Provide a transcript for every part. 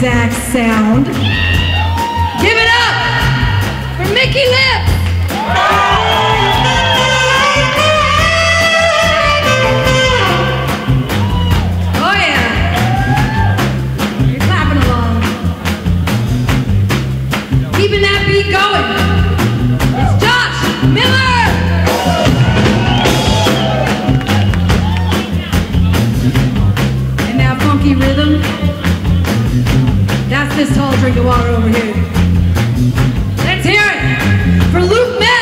sax sound. Give it up for Mickey Lips! This tall drink of water over here. Let's hear it for Luke Metz!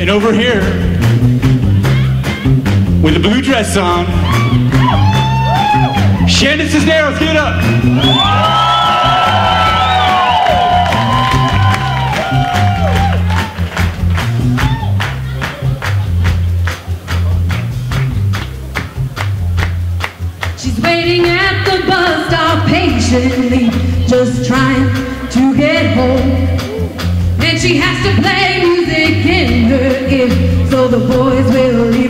And over here, with a blue dress on, Shannon Cisneros, give it up. Bus stop patiently, just trying to get home. And she has to play music in her ear so the boys will leave